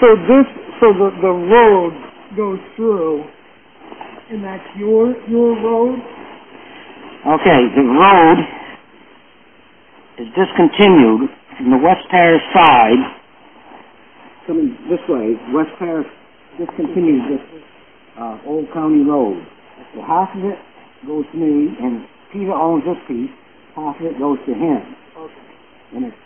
So this, so the, the road goes through, and that's your, your road? Okay, the road is discontinued from the West Paris side, coming this way, West Paris discontinues this, uh, Old County Road. So half of it goes to me, and Peter owns this piece, half of it goes to him. Okay. And it's